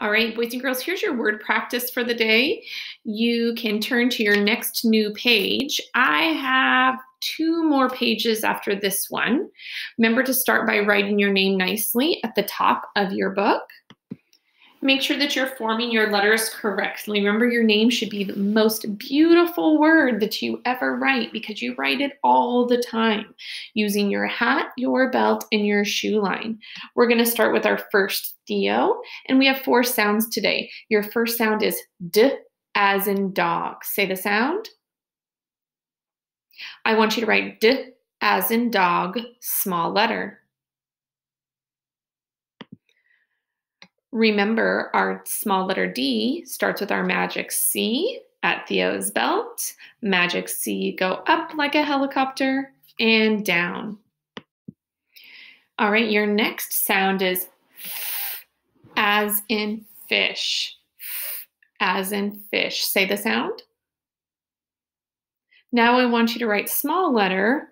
All right, boys and girls, here's your word practice for the day. You can turn to your next new page. I have two more pages after this one. Remember to start by writing your name nicely at the top of your book. Make sure that you're forming your letters correctly. Remember, your name should be the most beautiful word that you ever write because you write it all the time using your hat, your belt, and your shoe line. We're going to start with our first Theo, and we have four sounds today. Your first sound is D as in dog. Say the sound. I want you to write D as in dog, small letter. Remember, our small letter D starts with our magic C at Theo's belt. Magic C go up like a helicopter and down. All right, your next sound is as in fish. As in fish. Say the sound. Now I want you to write small letter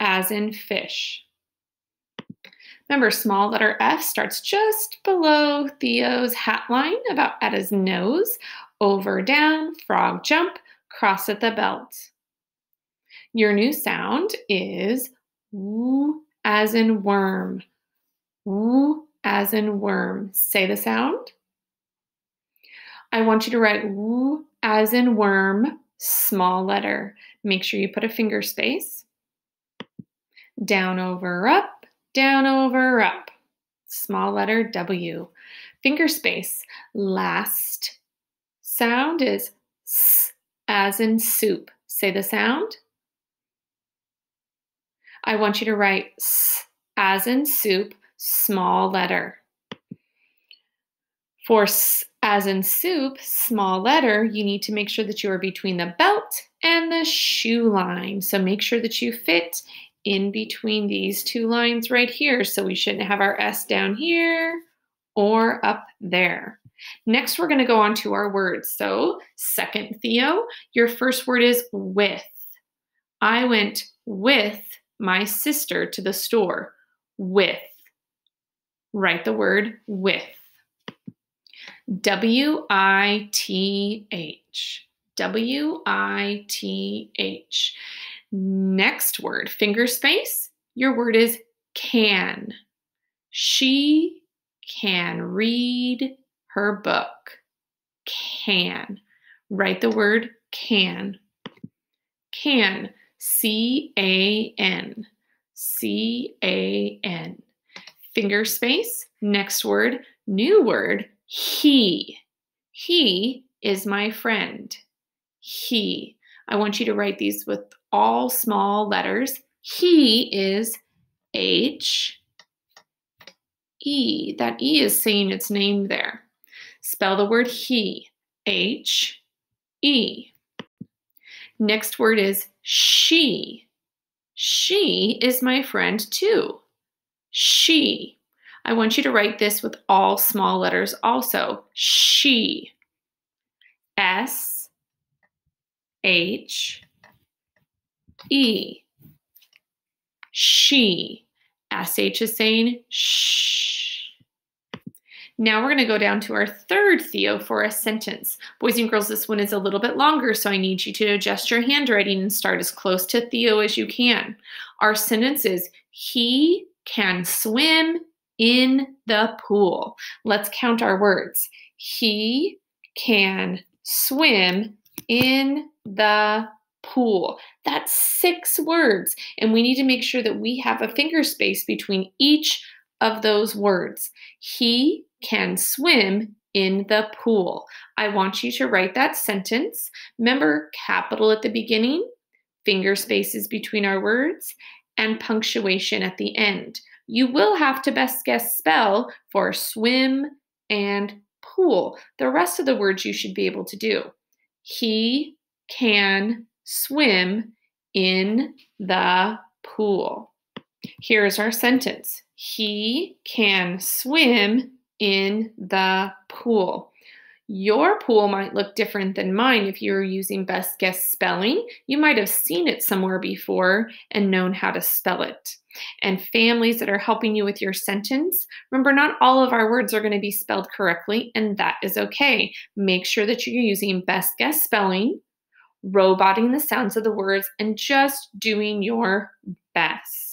as in fish. Remember, small letter F starts just below Theo's hat line, about at his nose, over, down, frog jump, cross at the belt. Your new sound is woo as in worm. Woo as in worm. Say the sound. I want you to write woo as in worm, small letter. Make sure you put a finger space. Down, over, up down, over, up. Small letter W. Finger space. Last sound is S as in soup. Say the sound. I want you to write S as in soup, small letter. For S as in soup, small letter, you need to make sure that you are between the belt and the shoe line. So make sure that you fit in between these two lines right here. So we shouldn't have our S down here or up there. Next, we're going to go on to our words. So, second Theo, your first word is with. I went with my sister to the store. With. Write the word with. W I T H. W I T H. Next word, finger space. Your word is can. She can read her book. Can. Write the word can. Can. C A N. C A N. Finger space. Next word, new word, he. He is my friend. He. I want you to write these with all small letters. He is H E. That E is saying its name there. Spell the word he. H E. Next word is she. She is my friend too. She. I want you to write this with all small letters also. She. S H E. She. SH is saying shh. Now we're going to go down to our third Theo for a sentence. Boys and girls, this one is a little bit longer, so I need you to adjust your handwriting and start as close to Theo as you can. Our sentence is He can swim in the pool. Let's count our words. He can swim in the pool. That's six words. And we need to make sure that we have a finger space between each of those words. He can swim in the pool. I want you to write that sentence. Remember, capital at the beginning, finger spaces between our words, and punctuation at the end. You will have to best guess spell for swim and pool. The rest of the words you should be able to do. He can swim in the pool. Here's our sentence He can swim in the pool. Your pool might look different than mine if you're using best guess spelling. You might have seen it somewhere before and known how to spell it. And families that are helping you with your sentence, remember not all of our words are going to be spelled correctly, and that is okay. Make sure that you're using best guess spelling roboting the sounds of the words and just doing your best.